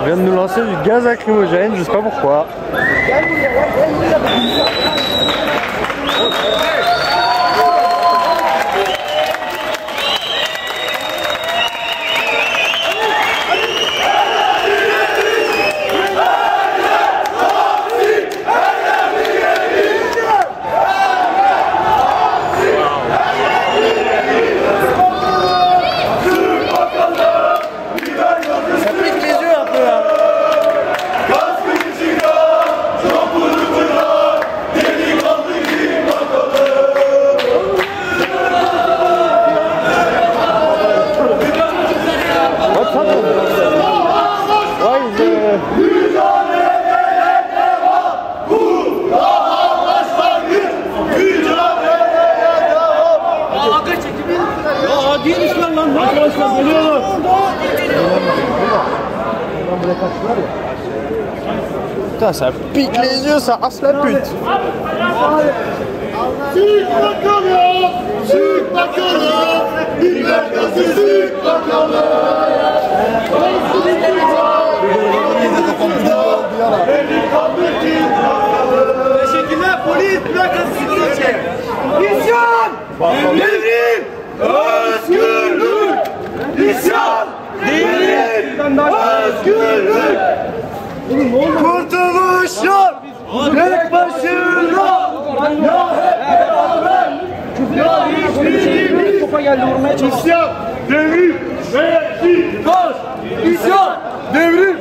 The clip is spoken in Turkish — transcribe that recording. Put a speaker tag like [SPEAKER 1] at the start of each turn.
[SPEAKER 1] On vient de nous lancer du gaz lacrymogène, je sais pas pourquoi. Putain, ça pique les yeux, ça rasse la pute.
[SPEAKER 2] Süt bakalım, biber gazı süt bakalım.
[SPEAKER 3] Devrim, özgürlük, isyan, devrim, özgürlük, kurtuluş yok, tek başına, ya hep beraber, ya hiçbirimiz,
[SPEAKER 2] isyan, devrim! Ve iktidar,
[SPEAKER 3] isyan, devrim.